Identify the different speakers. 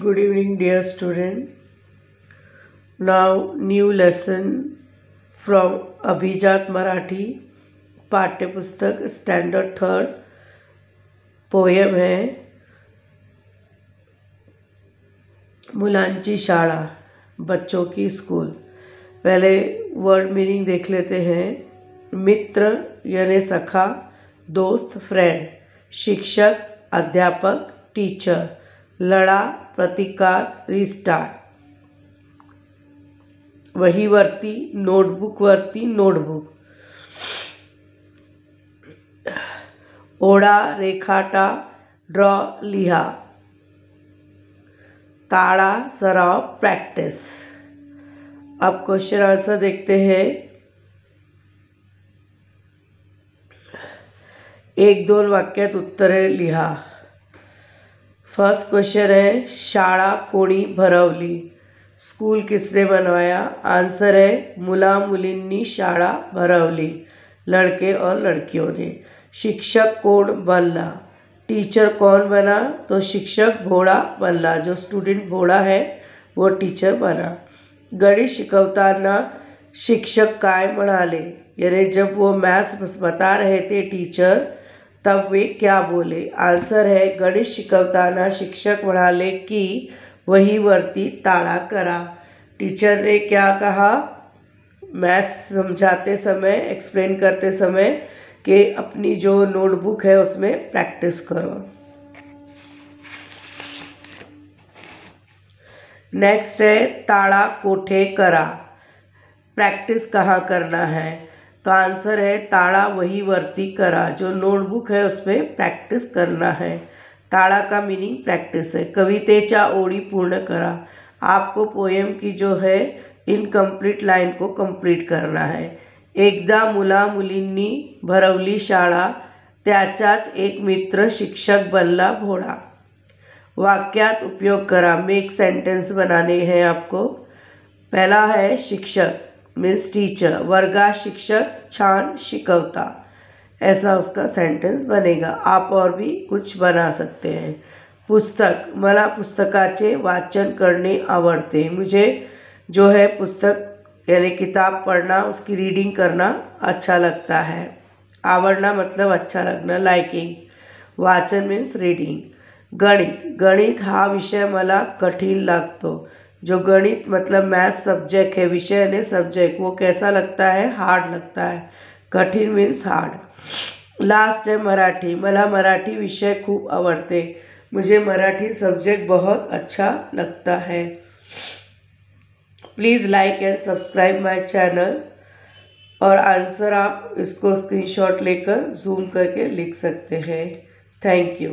Speaker 1: good evening, dear student. Now, new lesson from abhijat marathi पाठ्य पुस्तक standard third poem है मुलांची शाळा बच्चों की स्कूल पहले वर्ड मीनिंग देख लेते हैं. मित्र यानी सखा, दोस्त फ्रेंड शिक्षक, अध्यापक टीचर लड़ा, प्रतिकार रिस्टार्ट वही वर्ती, नोटबुक वर्ती, नोटबुक। ओड़ा रेखाटा, ड्रॉ, लिहा। ताड़ा, सराव, प्रैक्टिस। अब क्वेश्चन आंसर देखते हैं। एक दोन वाक्यात उत्तरे लिहा। फ़र्स्ट क्वेश्चन है, शाळा कोणी भरवली? स्कूल किसने बनवाया? आंसर है मुला मुलींनी शाळा भरवली, लड़के और लड़कियों ने। शिक्षक कौन बनला? टीचर कौन बना? तो शिक्षक भोड़ा बनला। जो स्टूडेंट भोड़ा है, वो टीचर बना। गणित शिकवताना शिक्षक काय म्हणाले? यानी जब वो मैथ्स बता रहे थे टीचर तब वे क्या बोले? आंसर है गणित शिकवताना शिक्षक म्हणाले कि, वही वर्ती ताड़ा करा. टीचर ने क्या कहा? मैथ्स समझाते समय, एक्सप्लेन करते समय कि अपनी जो नोटबुक है उसमें प्रैक्टिस करो। नेक्स्ट है, ताड़ा कोठे करा? प्रैक्टिस कहाँ करना है? तो आंसर है ताड़ा वही वर्ती करा, जो नोटबुक है उसमें प्रैक्टिस करना है। ताड़ा का मीनिंग प्रैक्टिस है। कवितेचा ओड़ी पूर्ण करा। आपको पोएम की जो है, इनकम्प्लीट लाइन को कंप्लीट करना है। एकदा मुला मुलींनी भरवली शाळा त्याचाच एक मित्र शिक्षक बनला भोड़ा वाक्यात उपयोग करा। मेक सेंटेंस बनाने हैं आपको। पहला है शिक्षक। मीन्स टीचर, वर्गा शिक्षक, छान शिकवता। ऐसा उसका सेंटेंस बनेगा। आप और भी कुछ बना सकते हैं। पुस्तक, मला पुस्तकाचे वाचन करने आवड़ते। मुझे जो है पुस्तक, यानी किताब पढ़ना, उसकी रीडिंग करना अच्छा लगता है। आवड़ना मतलब अच्छा लगना लाइकिंग वाचन मीन्स रीडिंग गणित गणित हा विषय मला कठीण लागतो। जो गणित मतलब मैथ सब्जेक्ट है, विषय ने सब्जेक्ट, वो कैसा लगता है? हार्ड लगता है। कठिन मीन्स हार्ड लास्ट है मराठी। मला मराठी विषय खूब आवड़ते. मुझे मराठी सब्जेक्ट बहुत अच्छा लगता है। Please like and subscribe my channel और आंसर आप इसको स्क्रीनशॉट लेकर जूम करके लिख सकते हैं। Thank you